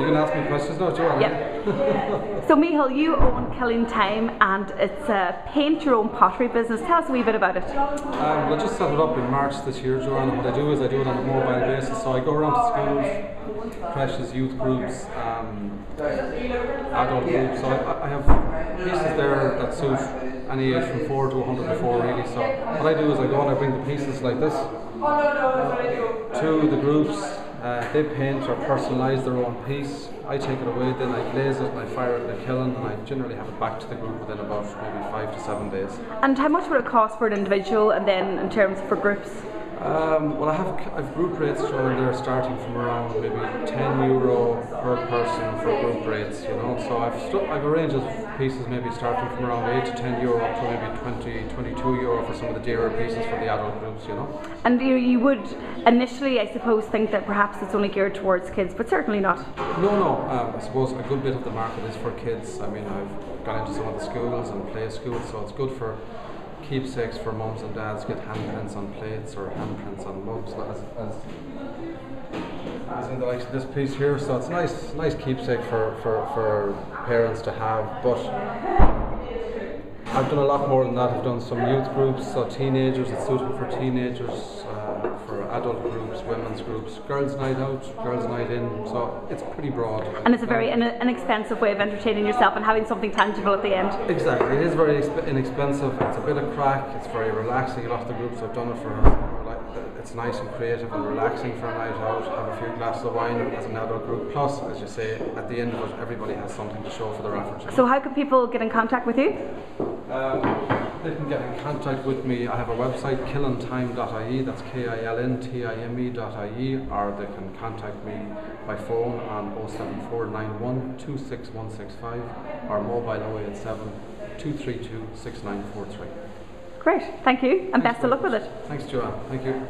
you can ask me questions now, Joanne. Yeah. so Micheal, you own Kil n Time and it's a paint your own pottery business. Tell us a wee bit about it. Um, well, I just set it up in March this year, Joanne. What I do is I do it on a mobile basis. So I go around to schools, creches, youth groups, um, adult groups. So I, I have pieces there that suit any age from 4 to 104 really. So what I do is I go and I bring the pieces like this to the groups. Uh, they paint or personalise their own piece. I take it away, then I glaze it and I fire it in a kiln and I generally have it back to the group within about maybe five to seven days. And how much would it cost for an individual and then in terms for groups? Um, well, I have I've group rates showing there starting from around maybe 10 euro person for group rates, you know. So I've I've a range of pieces maybe starting from around 8 to 10 euro up to maybe 20, 22 euro for some of the dearer pieces for the adult groups, you know. And you, you would initially, I suppose, think that perhaps it's only geared towards kids, but certainly not. No, no. Um, I suppose a good bit of the market is for kids. I mean, I've gone into some of the schools and play schools, so it's good for keepsakes for mums and dads get handprints on plates or handprints on mugs as, as, as in the likes of this piece here so it's nice nice keepsake for, for, for parents to have but I've done a lot more than that. I've done some youth groups, so teenagers, it's suitable for teenagers, uh, for adult groups, women's groups, girls' night out, girls' night in, so it's pretty broad. And it's a very in- inexpensive way of entertaining yourself and having something tangible at the end. Exactly, it is very inexpensive, it's a bit of crack, it's very relaxing. A lot of the groups I've done it for it's nice and creative and relaxing for a night out, have a few glasses of wine as an adult group. Plus, as you say, at the end of it, everybody has something to show for their effort. So, how can people get in contact with you? Um, they can get in contact with me. I have a website, kilntime.ie, that's K I L N T I M E.ie, or they can contact me by phone on 07491 26165 or mobile 087 232 6943. Great, thank you, and Thanks best of luck with it. Thanks, Joanne. Thank you.